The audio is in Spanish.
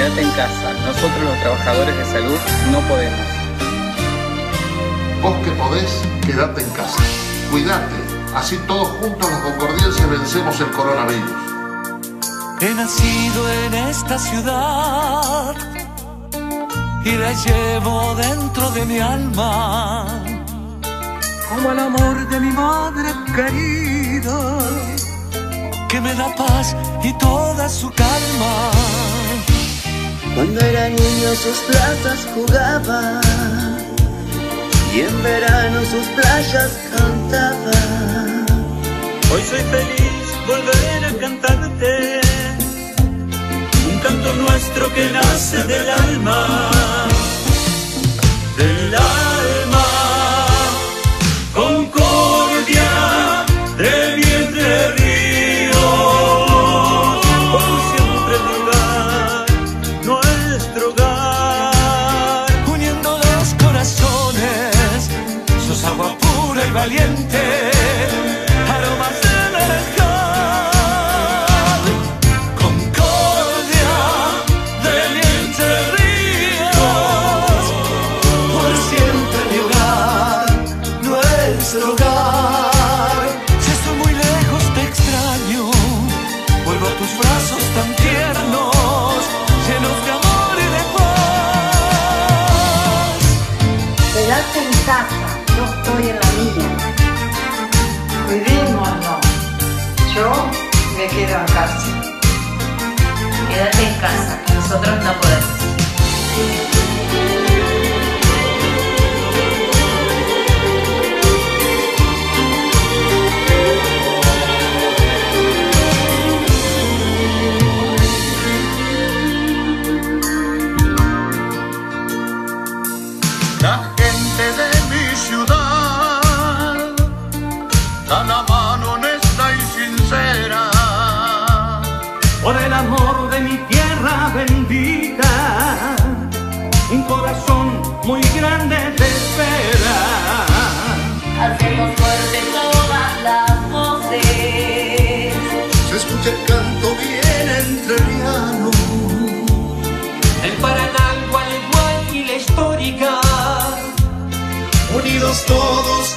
quédate en casa. Nosotros los trabajadores de salud no podemos. Vos que podés, quédate en casa. Cuídate, así todos juntos los concordienses vencemos el coronavirus. He nacido en esta ciudad y la llevo dentro de mi alma. Como el amor de mi madre querida, que me da paz y toda su calma. Cuando era niño sus plazas jugaba y en verano sus playas cantaba. Hoy soy feliz volver a cantarte un canto nuestro que nace del alma, del alma, valiente, aromas de naranjal, concordia del entre ríos, por siempre mi hogar, nuestro hogar. Si estoy muy lejos te extraño, vuelvo a tus brazos tan tiernos, llenos de amor y de paz. Quédate en casa, yo estoy en la mía. Cuidémonos. Yo me quedo en casa. Quédate en casa, nosotros no podemos. Muy grande te espera. Hacemos fuerte todas las voces. Se escucha el canto bien entrerriano. El Paraná, Gualeguay y la histórica, Unidos todos